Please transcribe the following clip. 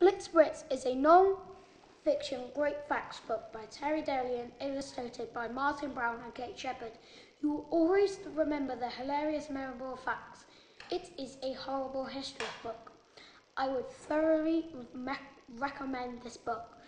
Blitzed Brits is a non-fiction great facts book by Terry Deary and illustrated by Martin Brown and Kate Sheppard. You will always remember the hilarious, memorable facts. It is a horrible history book. I would thoroughly recommend this book.